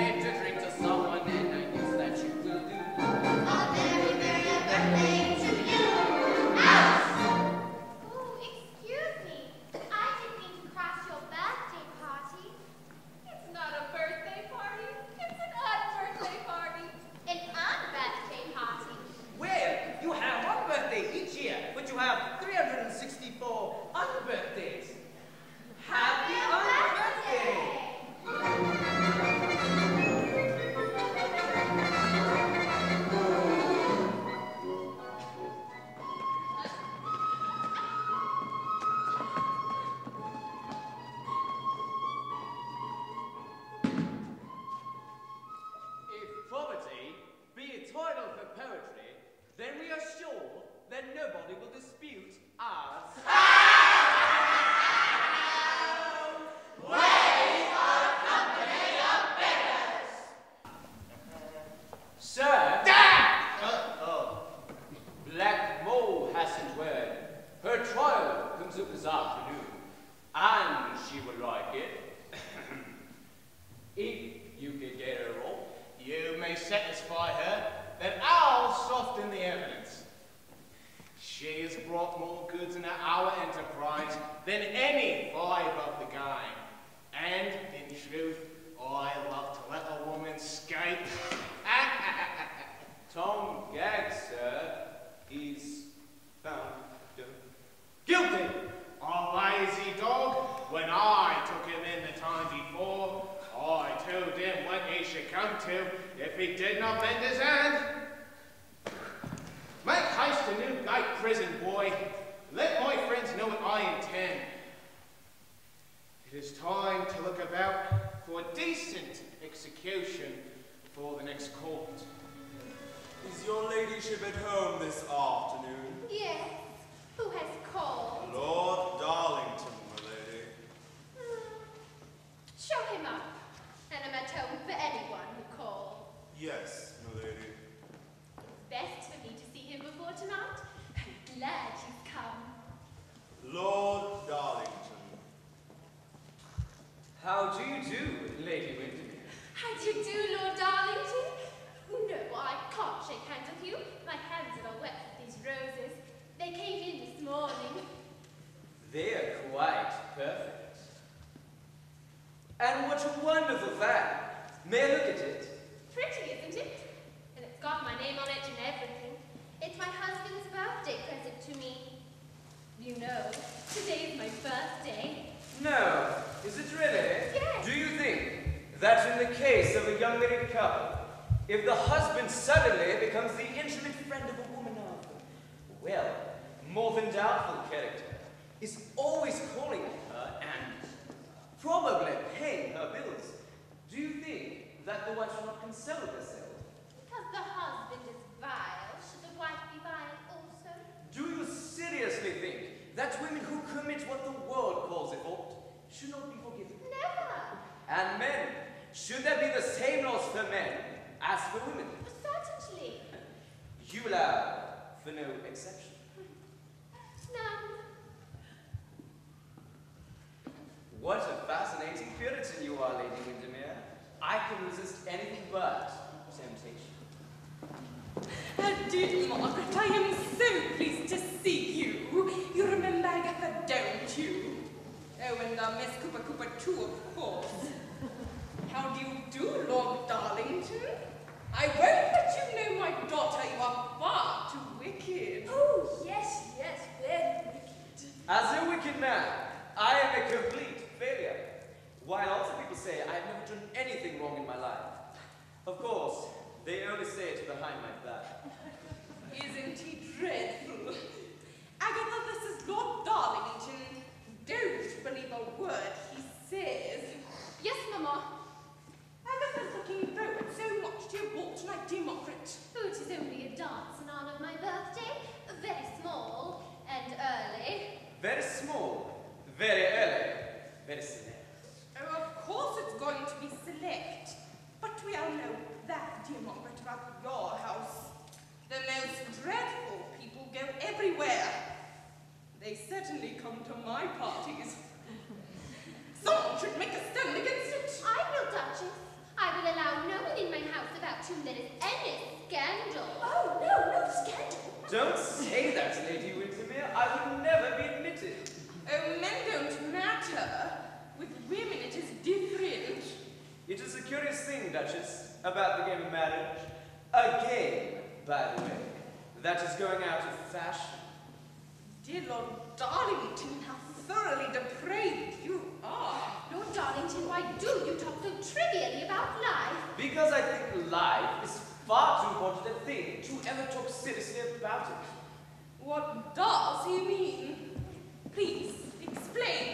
Amen. This afternoon, and she will like it. if you can get her off. You may satisfy her that I'll soften the evidence. She has brought more goods into our enterprise than any five of the gang. And, in truth, I love to let a woman escape. Tom Gag, sir, is found guilty. A lazy dog, when I took him in the time before, I told him what he should come to if he did not bend his hand. Make haste to Newgate prison, boy. Let my friends know what I intend. It is time to look about for a decent execution for the next court. Is your ladyship at home this afternoon? Yes. Who has called? Lord Darlington, my lady. Hmm. Show him up. And I'm at home for anyone who calls. Yes, my lady. It's best for me to see him before tonight. I'm glad you've come. Lord Darlington. How do you do, Lady Windermere? How do you do, Lord Darlington? No, I can't shake hands with you. My hands are wet with these roses. They came in this morning. They're quite perfect. And what a wonderful fan. May I look at it? Pretty, isn't it? And it's got my name on it and everything. It's my husband's birthday present to me. You know, today's my birthday. No. Is it really? Yes. Do you think that in the case of a young married couple, if the husband suddenly becomes the intimate friend of a woman of, well, more than doubtful character, is always calling her and probably paying her bills, do you think that the wife should not console herself? Because the husband is vile, should the wife be vile also? Do you seriously think that women who commit what the world calls a fault should not be forgiven? Never. And men, should there be the same laws for men as for women? Certainly. You allow for no exception. None. What a fascinating Puritan you are, Lady Windermere. I can resist anything but temptation. Uh, dear Margaret, I am so pleased to see you. You remember Agatha, don't you? Oh, and uh, Miss Cooper Cooper too, of course. How do you do, Lord Darlington? I won't let you know my daughter. You are far too wicked. Oh, yes, yes, very wicked. As a wicked man, I am a complete failure. While of people say I have never done anything wrong in my life. Of course, they only say it behind my back. Isn't he dreadful? Very small, very early, very select. Oh, of course it's going to be select. But we all know that, dear Margaret, about your house. The most dreadful people go everywhere. They certainly come to my parties. Someone should make a stand against it. I will, Duchess. I will allow no one in my house about whom there is any scandal. Oh, no, no scandal. Don't say that, Lady Windermere. I would never be admitted. Oh, men don't matter. With women it is different. It is a curious thing, Duchess, about the game of marriage. A game, by the way, that is going out of fashion. Dear Lord Darlington, how thoroughly depraved you are. Lord Darlington, why do you talk so trivially about life? Because I think life is far too important a thing to ever talk seriously about it. What does he mean? Please, explain,